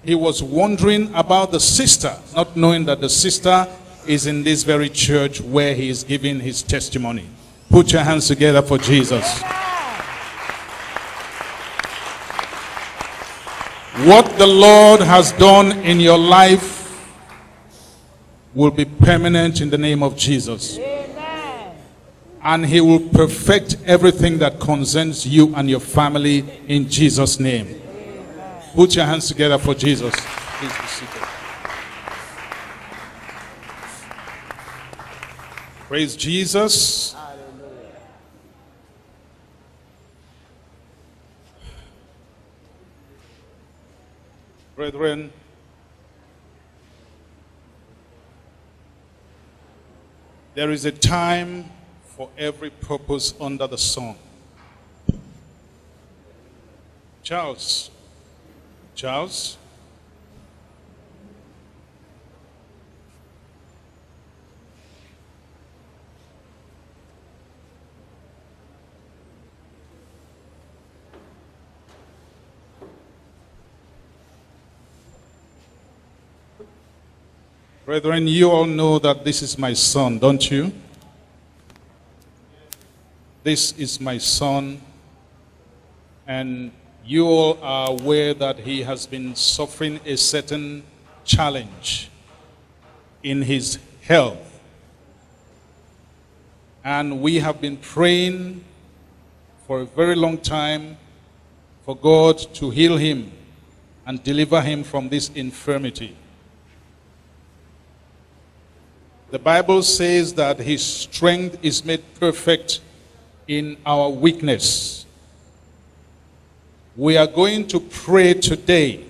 He was wondering about the sister, not knowing that the sister is in this very church where he is giving his testimony. Put your hands together for Jesus. What the Lord has done in your life will be permanent in the name of Jesus. And he will perfect everything that concerns you and your family in Jesus' name. Put your hands together for Jesus. Please be seated. Praise Jesus. Brethren, there is a time for every purpose under the sun. Charles. Charles. Brethren, you all know that this is my son, don't you? This is my son, and you all are aware that he has been suffering a certain challenge in his health. And we have been praying for a very long time for God to heal him and deliver him from this infirmity. The Bible says that his strength is made perfect in our weakness. We are going to pray today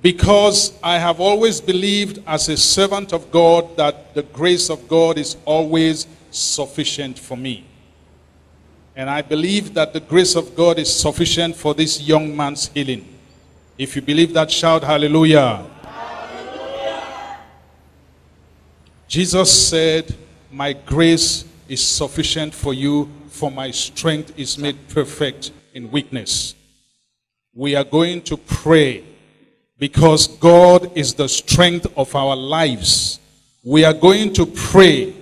because I have always believed as a servant of God that the grace of God is always sufficient for me. And I believe that the grace of God is sufficient for this young man's healing. If you believe that, shout hallelujah. Jesus said, My grace is sufficient for you, for my strength is made perfect in weakness. We are going to pray because God is the strength of our lives. We are going to pray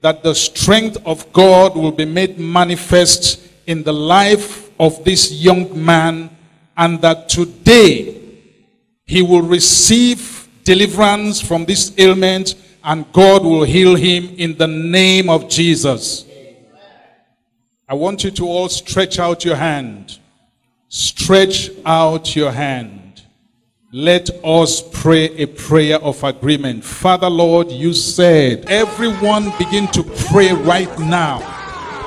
that the strength of God will be made manifest in the life of this young man and that today he will receive deliverance from this ailment and God will heal him in the name of Jesus. I want you to all stretch out your hand. Stretch out your hand. Let us pray a prayer of agreement. Father Lord, you said, everyone begin to pray right now.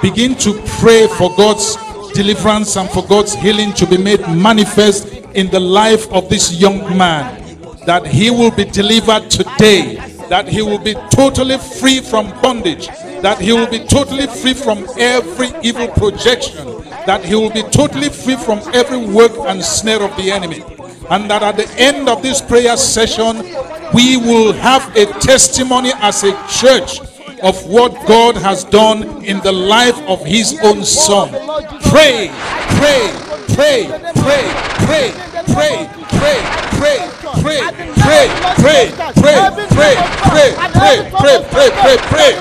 Begin to pray for God's deliverance and for God's healing to be made manifest in the life of this young man. That he will be delivered today that he will be totally free from bondage, that he will be totally free from every evil projection, that he will be totally free from every work and snare of the enemy. And that at the end of this prayer session, we will have a testimony as a church of what God has done in the life of his own son. Pray, pray, pray, pray, pray, pray, pray, pray, pray, pray, pray, pray, pray, pray, pray, pray, pray, pray, pray.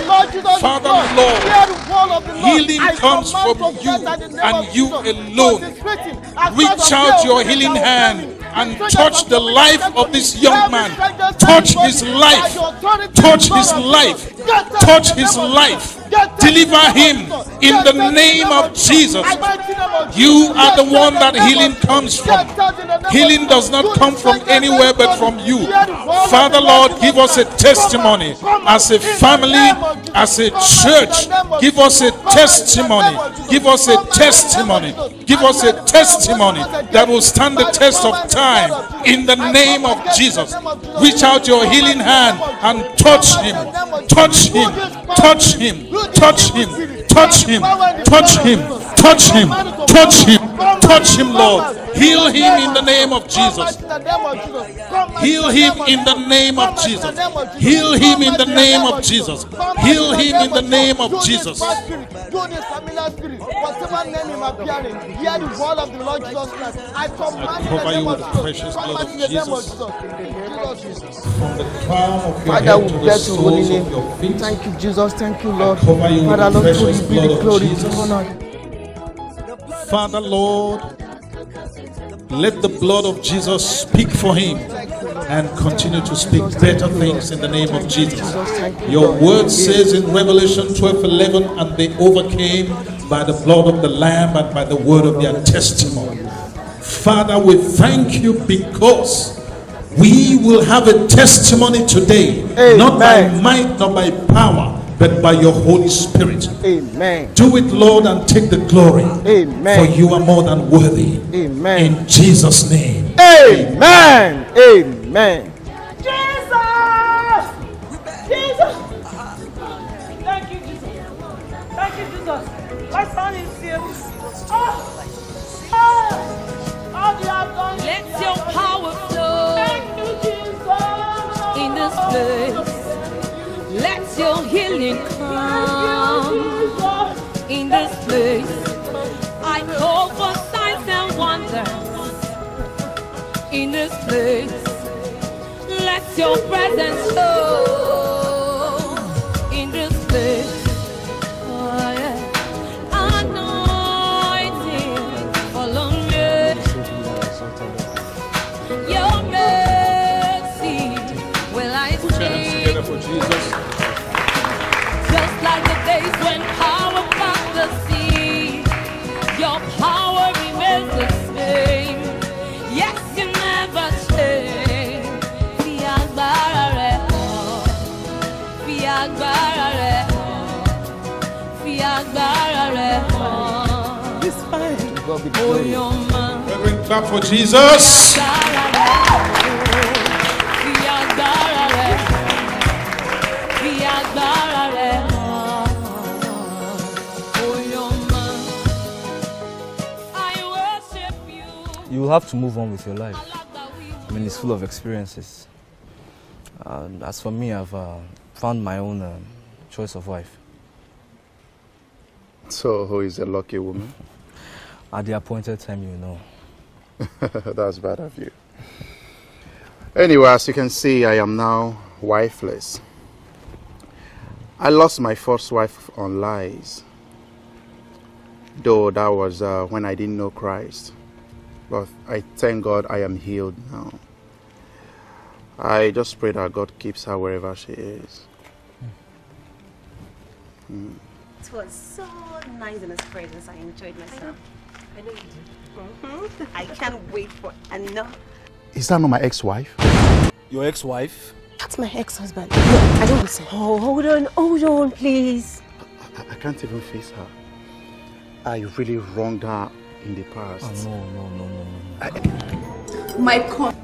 Father Lord, healing comes from you and you alone. Reach out your healing hand and touch the life of this young man. Touch his life. Touch his life. Touch his life. Deliver him in the name of Jesus. You are the one that healing comes from. Healing does not come from anywhere but from you. Father Lord, give us a testimony as a family, as a church. Give us a testimony. Give us a testimony. Give us a testimony that will stand the test of time in the name of Jesus. Reach out your healing hand and touch him. Touch him. Touch him. Touch him. Touch him. Touch him. Touch him. Touch him. Touch him, Touch him, Lord. Heal him in the name of Jesus. Heal him in the name of Jesus. Heal him in the name of Jesus. Heal him in the name of Jesus. Do this familiar spirit, whatever name him appearing, hear the word of the Lord Jesus Christ. I command in the cover name you of with the precious Jesus. Come blood of in the name of Jesus. Jesus. From the crown of your Father, head we to the bless your holy soles name. of your feet. Thank you, Jesus. Thank you, Lord. cover you with Father, the Lord, to precious you be the blood of glory, Jesus. the honor. Father Lord, let the blood of Jesus speak for him and continue to speak better things in the name of Jesus. Your word says in Revelation 12 11, and they overcame by the blood of the Lamb and by the word of their testimony. Father, we thank you because we will have a testimony today, not by might, not by power, but by your Holy Spirit. Amen. Do it, Lord, and take the glory. Amen. For you are more than worthy. Amen. In Jesus' name. Amen. Amen. Jesus! Jesus! Thank you, Jesus. Thank you, Jesus. My son is here. Oh, oh, All you have done. Let your power flow. Thank you, Jesus. In this place feeling calm in this place. I call for signs and wonders in this place. Let your presence show. Your man. I worship you. you will have to move on with your life. I mean, it's full of experiences. And as for me, I've uh, found my own um, choice of wife. So, who is a lucky woman? At the appointed time, you know. (laughs) That's bad of you. Anyway, as you can see, I am now wifeless. I lost my first wife on lies, though that was uh, when I didn't know Christ. But I thank God I am healed now. I just pray that God keeps her wherever she is. Mm. It was so nice in his presence. I enjoyed myself. I know you did. Mhm. I can't wait for another. Is that not my ex-wife? Your ex-wife? That's my ex-husband. No, I don't listen. Oh, hold on, hold on, please. I, I can't even face her. I really wronged her in the past. Oh, no, no, no, no, no. My con.